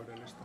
ahora esto.